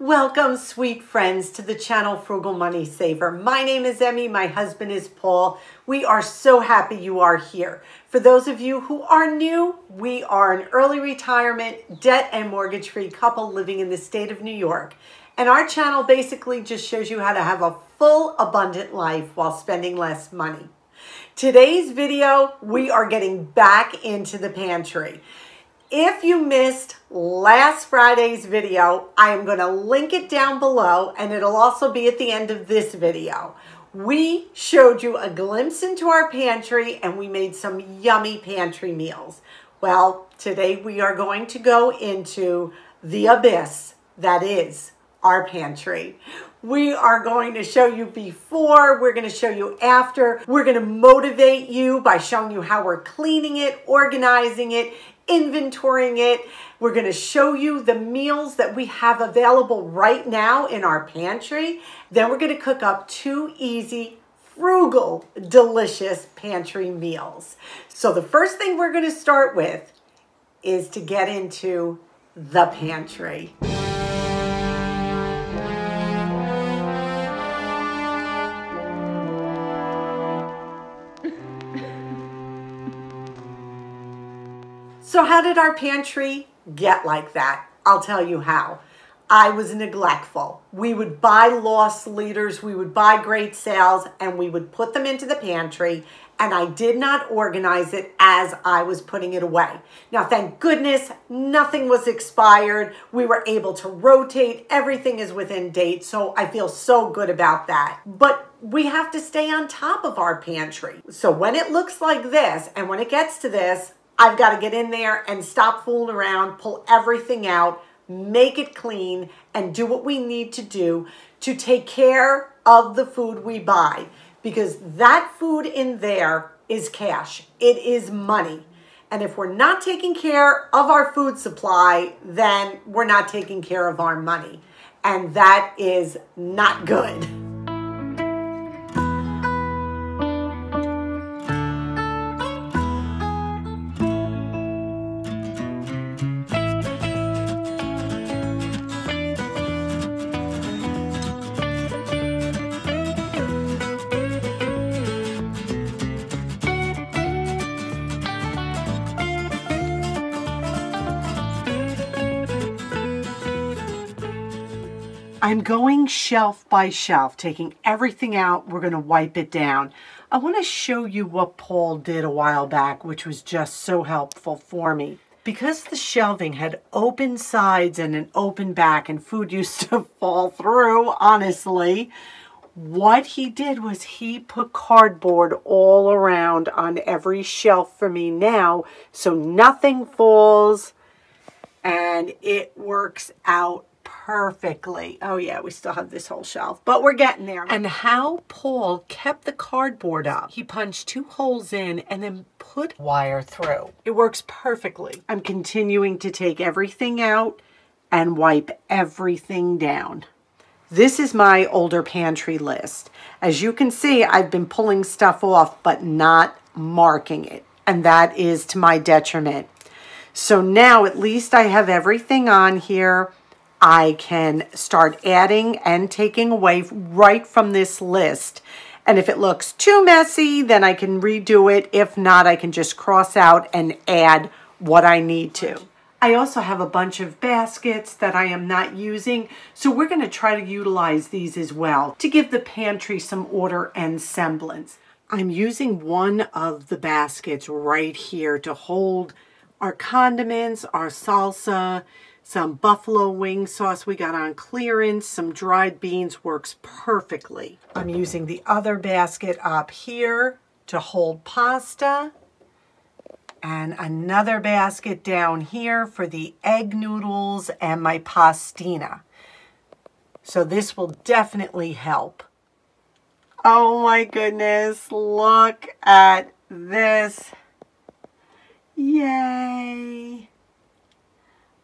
Welcome, sweet friends, to the channel Frugal Money Saver. My name is Emmy. My husband is Paul. We are so happy you are here. For those of you who are new, we are an early retirement, debt and mortgage free couple living in the state of New York. And our channel basically just shows you how to have a full, abundant life while spending less money. Today's video, we are getting back into the pantry. If you missed last Friday's video, I am going to link it down below and it'll also be at the end of this video. We showed you a glimpse into our pantry and we made some yummy pantry meals. Well, today we are going to go into the abyss that is our pantry. We are going to show you before, we're going to show you after. We're going to motivate you by showing you how we're cleaning it, organizing it, inventorying it. We're going to show you the meals that we have available right now in our pantry. Then we're going to cook up two easy, frugal, delicious pantry meals. So the first thing we're going to start with is to get into the pantry. So how did our pantry get like that? I'll tell you how. I was neglectful. We would buy loss leaders, we would buy great sales, and we would put them into the pantry, and I did not organize it as I was putting it away. Now, thank goodness, nothing was expired. We were able to rotate. Everything is within date, so I feel so good about that. But we have to stay on top of our pantry. So when it looks like this, and when it gets to this, I've got to get in there and stop fooling around, pull everything out, make it clean, and do what we need to do to take care of the food we buy. Because that food in there is cash, it is money. And if we're not taking care of our food supply, then we're not taking care of our money. And that is not good. Going shelf by shelf, taking everything out. We're going to wipe it down. I want to show you what Paul did a while back, which was just so helpful for me. Because the shelving had open sides and an open back and food used to fall through, honestly, what he did was he put cardboard all around on every shelf for me now so nothing falls and it works out perfectly. Oh yeah, we still have this whole shelf, but we're getting there. And how Paul kept the cardboard up. He punched two holes in and then put wire through. It works perfectly. I'm continuing to take everything out and wipe everything down. This is my older pantry list. As you can see, I've been pulling stuff off, but not marking it. And that is to my detriment. So now at least I have everything on here I can start adding and taking away right from this list. And if it looks too messy, then I can redo it. If not, I can just cross out and add what I need to. I also have a bunch of baskets that I am not using, so we're going to try to utilize these as well to give the pantry some order and semblance. I'm using one of the baskets right here to hold our condiments, our salsa, some buffalo wing sauce we got on clearance, some dried beans works perfectly. I'm using the other basket up here to hold pasta and another basket down here for the egg noodles and my pastina. So this will definitely help. Oh my goodness, look at this. Yay!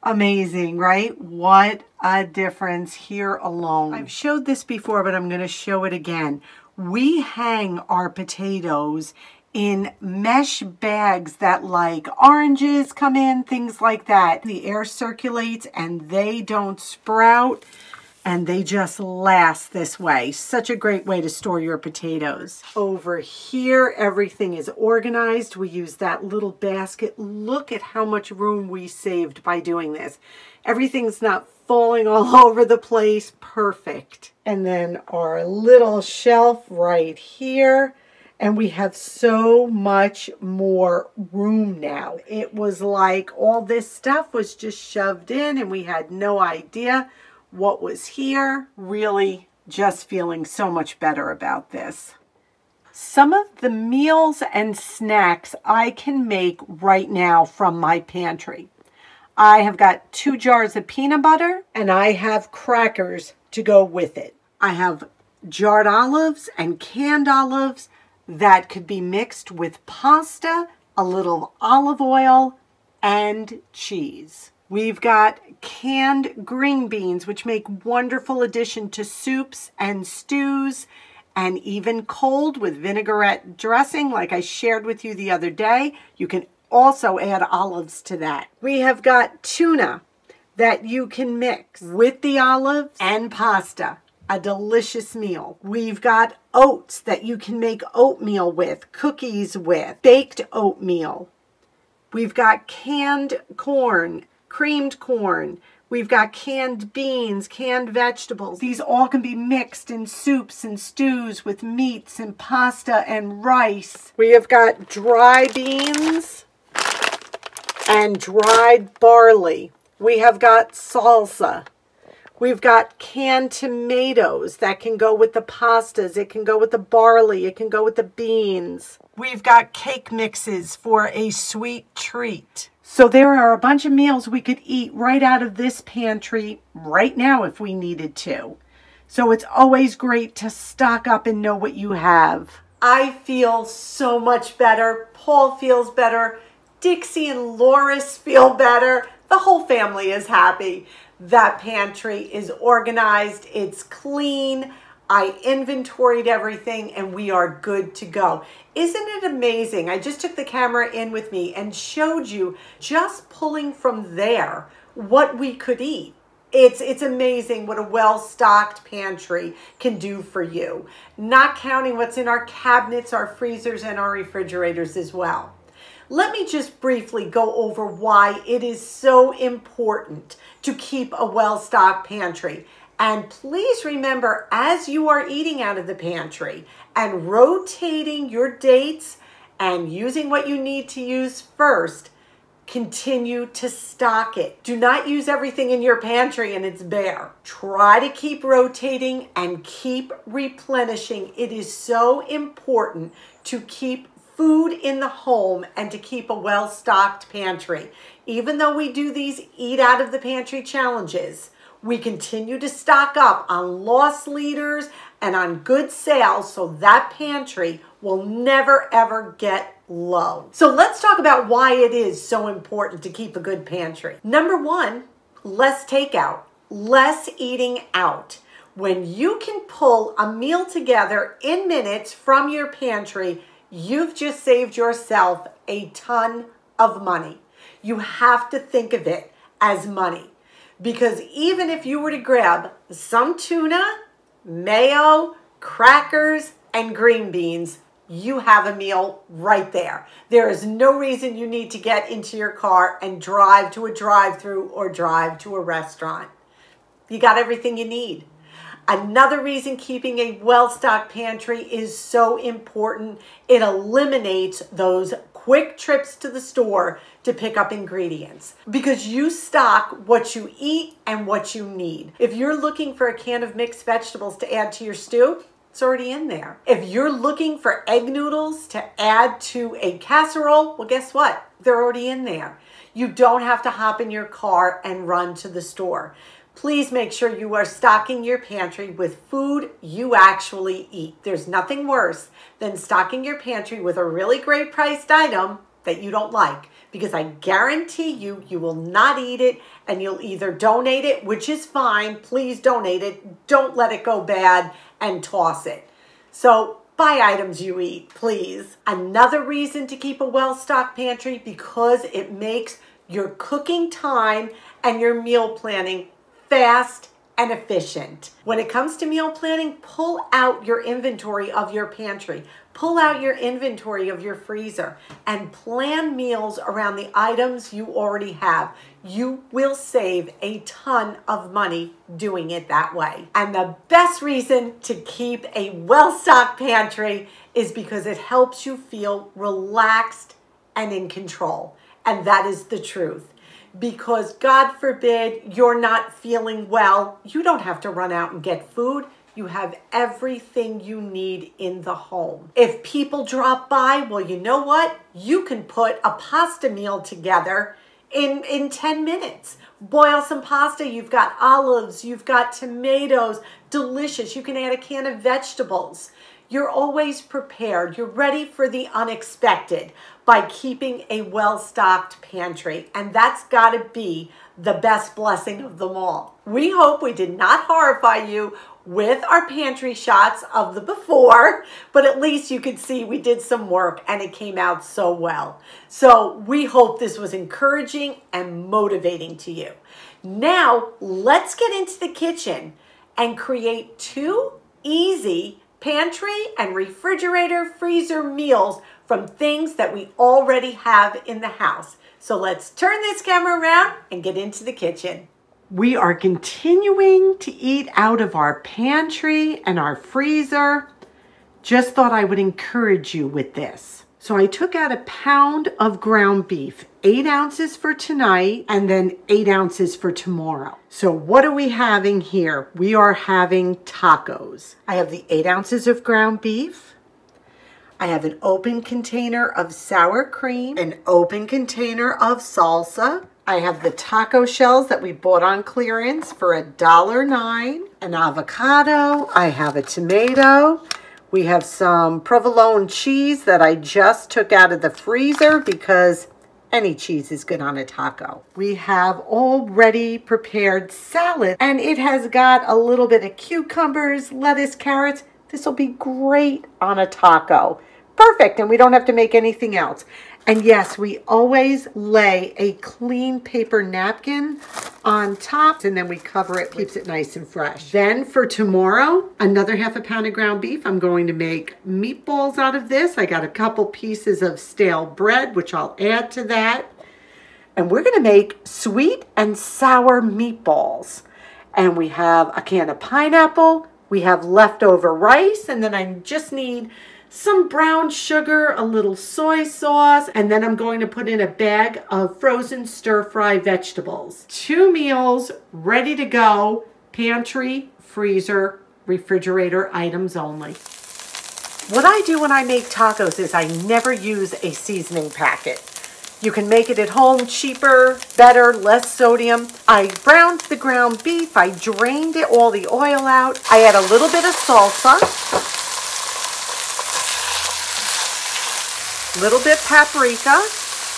Amazing, right? What a difference here alone. I've showed this before, but I'm going to show it again. We hang our potatoes in mesh bags that like oranges come in, things like that. The air circulates and they don't sprout. And they just last this way. Such a great way to store your potatoes. Over here, everything is organized. We use that little basket. Look at how much room we saved by doing this. Everything's not falling all over the place. Perfect. And then our little shelf right here and we have so much more room now. It was like all this stuff was just shoved in and we had no idea what was here. Really just feeling so much better about this. Some of the meals and snacks I can make right now from my pantry. I have got two jars of peanut butter and I have crackers to go with it. I have jarred olives and canned olives that could be mixed with pasta, a little olive oil, and cheese. We've got canned green beans, which make wonderful addition to soups and stews, and even cold with vinaigrette dressing, like I shared with you the other day. You can also add olives to that. We have got tuna that you can mix with the olives and pasta a delicious meal. We've got oats that you can make oatmeal with, cookies with, baked oatmeal. We've got canned corn, creamed corn. We've got canned beans, canned vegetables. These all can be mixed in soups and stews with meats and pasta and rice. We have got dry beans and dried barley. We have got salsa. We've got canned tomatoes that can go with the pastas. It can go with the barley. It can go with the beans. We've got cake mixes for a sweet treat. So there are a bunch of meals we could eat right out of this pantry right now if we needed to. So it's always great to stock up and know what you have. I feel so much better. Paul feels better. Dixie and Loris feel better. The whole family is happy. That pantry is organized, it's clean. I inventoried everything and we are good to go. Isn't it amazing? I just took the camera in with me and showed you just pulling from there what we could eat. It's, it's amazing what a well-stocked pantry can do for you. Not counting what's in our cabinets, our freezers, and our refrigerators as well. Let me just briefly go over why it is so important to keep a well-stocked pantry. And please remember, as you are eating out of the pantry and rotating your dates and using what you need to use first, continue to stock it. Do not use everything in your pantry and it's bare. Try to keep rotating and keep replenishing. It is so important to keep food in the home and to keep a well-stocked pantry. Even though we do these eat out of the pantry challenges, we continue to stock up on loss leaders and on good sales so that pantry will never ever get low. So let's talk about why it is so important to keep a good pantry. Number one, less takeout, less eating out. When you can pull a meal together in minutes from your pantry, you've just saved yourself a ton of money. You have to think of it as money. Because even if you were to grab some tuna, mayo, crackers, and green beans, you have a meal right there. There is no reason you need to get into your car and drive to a drive-through or drive to a restaurant. You got everything you need. Another reason keeping a well-stocked pantry is so important, it eliminates those quick trips to the store to pick up ingredients because you stock what you eat and what you need. If you're looking for a can of mixed vegetables to add to your stew, it's already in there. If you're looking for egg noodles to add to a casserole, well, guess what? They're already in there. You don't have to hop in your car and run to the store please make sure you are stocking your pantry with food you actually eat. There's nothing worse than stocking your pantry with a really great priced item that you don't like because I guarantee you, you will not eat it and you'll either donate it, which is fine. Please donate it. Don't let it go bad and toss it. So buy items you eat, please. Another reason to keep a well-stocked pantry because it makes your cooking time and your meal planning fast and efficient. When it comes to meal planning, pull out your inventory of your pantry. Pull out your inventory of your freezer and plan meals around the items you already have. You will save a ton of money doing it that way. And the best reason to keep a well-stocked pantry is because it helps you feel relaxed and in control. And that is the truth because God forbid you're not feeling well, you don't have to run out and get food. You have everything you need in the home. If people drop by, well, you know what? You can put a pasta meal together in, in 10 minutes. Boil some pasta. You've got olives, you've got tomatoes, delicious. You can add a can of vegetables. You're always prepared. You're ready for the unexpected by keeping a well-stocked pantry. And that's got to be the best blessing of them all. We hope we did not horrify you with our pantry shots of the before, but at least you could see we did some work and it came out so well. So we hope this was encouraging and motivating to you. Now let's get into the kitchen and create two easy pantry and refrigerator freezer meals from things that we already have in the house. So let's turn this camera around and get into the kitchen. We are continuing to eat out of our pantry and our freezer. Just thought I would encourage you with this. So I took out a pound of ground beef, eight ounces for tonight, and then eight ounces for tomorrow. So what are we having here? We are having tacos. I have the eight ounces of ground beef. I have an open container of sour cream, an open container of salsa, I have the taco shells that we bought on clearance for a dollar nine. An avocado. I have a tomato. We have some provolone cheese that I just took out of the freezer because any cheese is good on a taco. We have already prepared salad and it has got a little bit of cucumbers, lettuce, carrots. This will be great on a taco. Perfect, and we don't have to make anything else. And yes, we always lay a clean paper napkin on top and then we cover it, keeps it nice and fresh. Then for tomorrow, another half a pound of ground beef. I'm going to make meatballs out of this. I got a couple pieces of stale bread, which I'll add to that. And we're gonna make sweet and sour meatballs. And we have a can of pineapple, we have leftover rice, and then I just need some brown sugar, a little soy sauce, and then I'm going to put in a bag of frozen stir-fry vegetables. Two meals ready to go, pantry, freezer, refrigerator items only. What I do when I make tacos is I never use a seasoning packet. You can make it at home cheaper, better, less sodium. I browned the ground beef. I drained it, all the oil out. I add a little bit of salsa. Little bit paprika,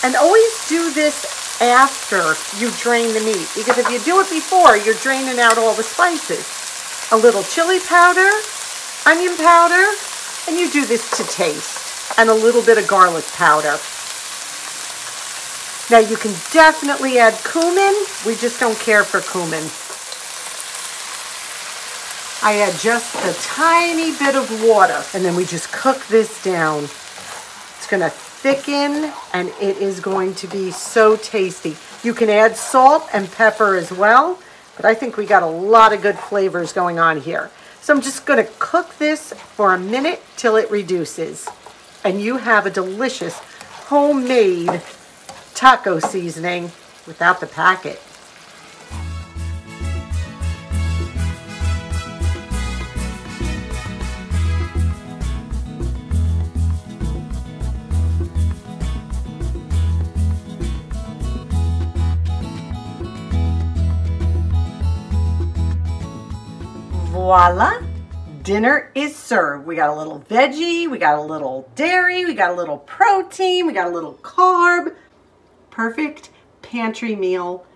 and always do this after you drain the meat because if you do it before, you're draining out all the spices. A little chili powder, onion powder, and you do this to taste, and a little bit of garlic powder. Now you can definitely add cumin. We just don't care for cumin. I add just a tiny bit of water and then we just cook this down going to thicken and it is going to be so tasty. You can add salt and pepper as well, but I think we got a lot of good flavors going on here. So I'm just going to cook this for a minute till it reduces. And you have a delicious homemade taco seasoning without the packet. Voila, dinner is served. We got a little veggie, we got a little dairy, we got a little protein, we got a little carb. Perfect pantry meal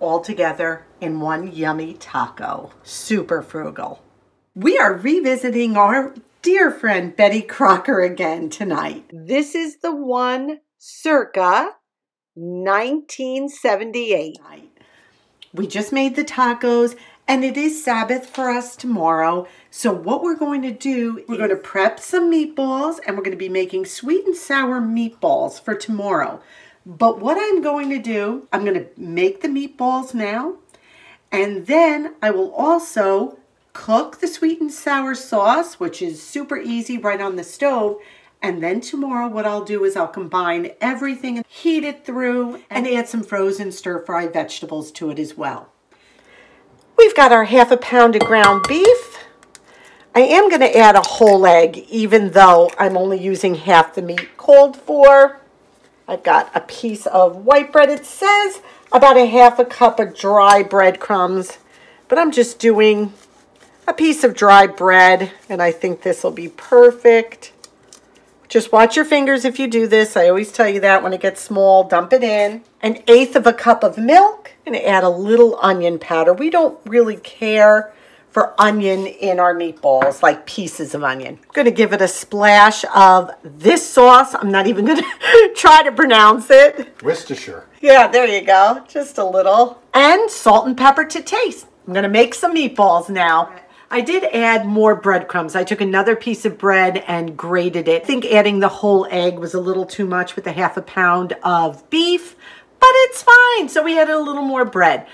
all together in one yummy taco. Super frugal. We are revisiting our dear friend Betty Crocker again tonight. This is the one circa 1978. We just made the tacos And it is Sabbath for us tomorrow. So what we're going to do, we're going to prep some meatballs and we're going to be making sweet and sour meatballs for tomorrow. But what I'm going to do, I'm going to make the meatballs now. And then I will also cook the sweet and sour sauce, which is super easy right on the stove. And then tomorrow what I'll do is I'll combine everything and heat it through and add some frozen stir-fried vegetables to it as well. We've got our half a pound of ground beef. I am going to add a whole egg, even though I'm only using half the meat cold for. I've got a piece of white bread. It says about a half a cup of dry breadcrumbs, but I'm just doing a piece of dry bread, and I think this will be perfect. Just watch your fingers if you do this. I always tell you that when it gets small, dump it in. An eighth of a cup of milk and add a little onion powder. We don't really care for onion in our meatballs, like pieces of onion. I'm gonna give it a splash of this sauce. I'm not even gonna try to pronounce it. Worcestershire. Yeah, there you go, just a little. And salt and pepper to taste. I'm gonna make some meatballs now. I did add more breadcrumbs. I took another piece of bread and grated it. I think adding the whole egg was a little too much with a half a pound of beef, but it's fine. So we added a little more bread.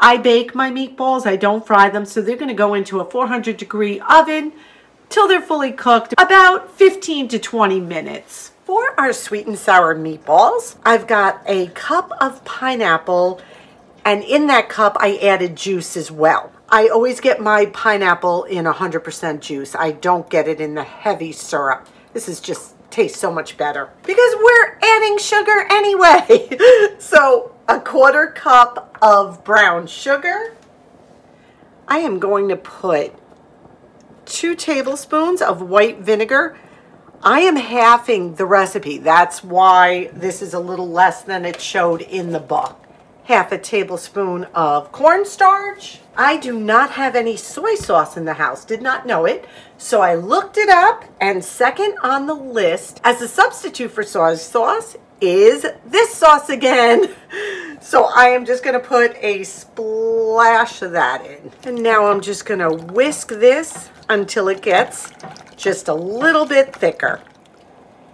I bake my meatballs. I don't fry them. So they're going to go into a 400 degree oven till they're fully cooked, about 15 to 20 minutes. For our sweet and sour meatballs, I've got a cup of pineapple and in that cup I added juice as well. I always get my pineapple in 100% juice. I don't get it in the heavy syrup. This is just tastes so much better because we're adding sugar anyway. so a quarter cup of brown sugar. I am going to put two tablespoons of white vinegar. I am halving the recipe. That's why this is a little less than it showed in the book half a tablespoon of cornstarch. I do not have any soy sauce in the house, did not know it. So I looked it up and second on the list as a substitute for soy sauce is this sauce again. So I am just gonna put a splash of that in. And now I'm just gonna whisk this until it gets just a little bit thicker.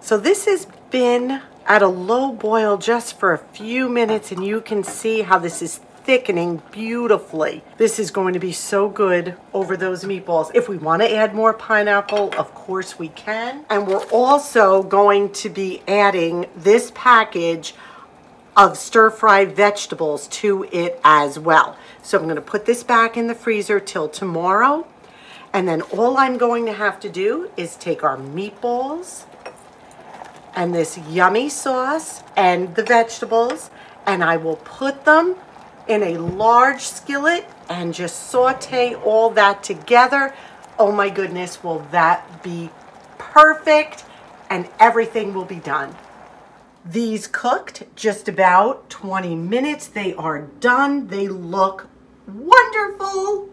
So this has been at a low boil just for a few minutes and you can see how this is thickening beautifully. This is going to be so good over those meatballs. If we want to add more pineapple, of course we can. And we're also going to be adding this package of stir-fried vegetables to it as well. So I'm going to put this back in the freezer till tomorrow. And then all I'm going to have to do is take our meatballs, and this yummy sauce and the vegetables and I will put them in a large skillet and just saute all that together. Oh my goodness, will that be perfect and everything will be done. These cooked just about 20 minutes. They are done. They look wonderful.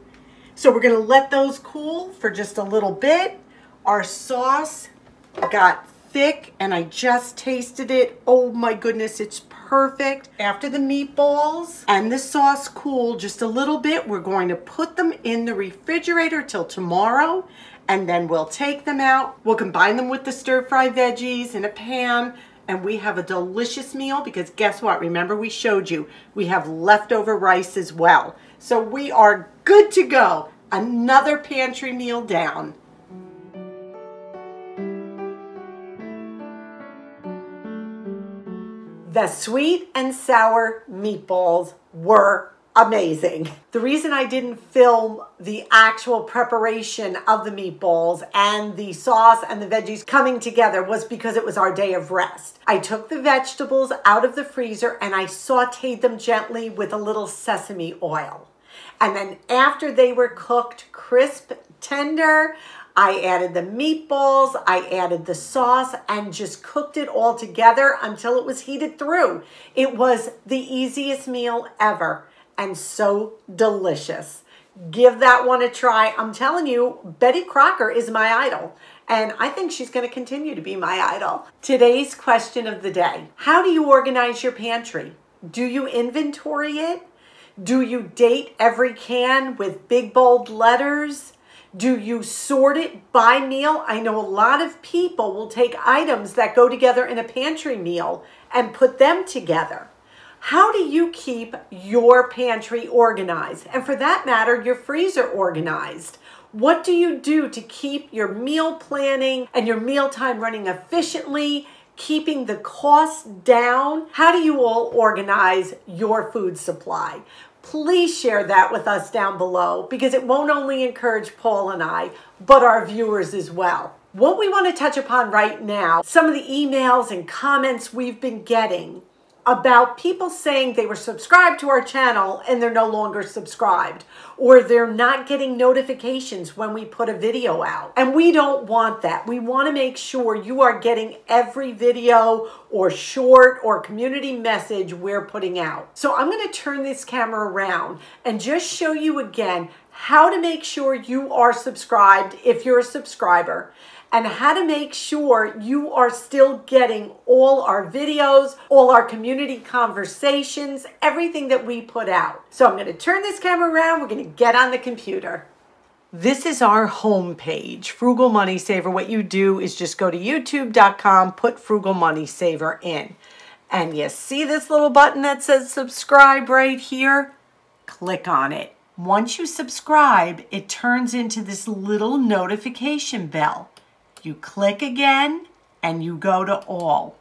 So we're gonna let those cool for just a little bit. Our sauce got thick and I just tasted it. Oh my goodness, it's perfect. After the meatballs and the sauce cool just a little bit, we're going to put them in the refrigerator till tomorrow and then we'll take them out. We'll combine them with the stir-fry veggies in a pan and we have a delicious meal because guess what? Remember we showed you we have leftover rice as well. So we are good to go. Another pantry meal down. The sweet and sour meatballs were amazing. The reason I didn't film the actual preparation of the meatballs and the sauce and the veggies coming together was because it was our day of rest. I took the vegetables out of the freezer and I sauteed them gently with a little sesame oil. And then after they were cooked crisp, tender, I added the meatballs, I added the sauce, and just cooked it all together until it was heated through. It was the easiest meal ever and so delicious. Give that one a try. I'm telling you, Betty Crocker is my idol. And I think she's going to continue to be my idol. Today's question of the day How do you organize your pantry? Do you inventory it? Do you date every can with big bold letters? Do you sort it by meal? I know a lot of people will take items that go together in a pantry meal and put them together. How do you keep your pantry organized? And for that matter, your freezer organized? What do you do to keep your meal planning and your mealtime running efficiently, keeping the costs down? How do you all organize your food supply? Please share that with us down below because it won't only encourage Paul and I, but our viewers as well. What we want to touch upon right now, some of the emails and comments we've been getting about people saying they were subscribed to our channel and they're no longer subscribed or they're not getting notifications when we put a video out. And we don't want that. We want to make sure you are getting every video or short or community message we're putting out. So I'm going to turn this camera around and just show you again how to make sure you are subscribed if you're a subscriber and how to make sure you are still getting all our videos, all our community conversations, everything that we put out. So I'm going to turn this camera around. We're going to get on the computer. This is our home page, Frugal Money Saver. What you do is just go to youtube.com, put Frugal Money Saver in. And you see this little button that says subscribe right here? Click on it. Once you subscribe, it turns into this little notification bell. You click again and you go to all.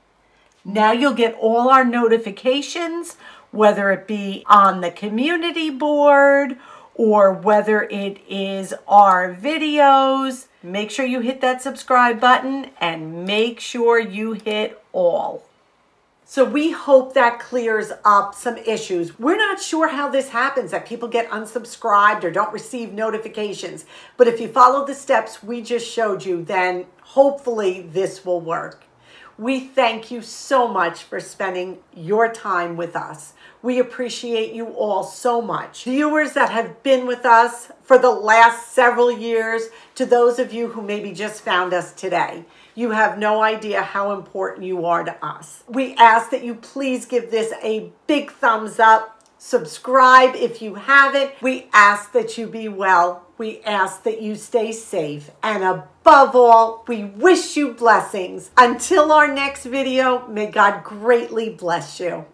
Now you'll get all our notifications, whether it be on the community board or whether it is our videos. Make sure you hit that subscribe button and make sure you hit all. So we hope that clears up some issues. We're not sure how this happens, that people get unsubscribed or don't receive notifications. But if you follow the steps we just showed you, then hopefully this will work. We thank you so much for spending your time with us. We appreciate you all so much. Viewers that have been with us for the last several years, to those of you who maybe just found us today. You have no idea how important you are to us. We ask that you please give this a big thumbs up. Subscribe if you haven't. We ask that you be well. We ask that you stay safe. And above all, we wish you blessings. Until our next video, may God greatly bless you.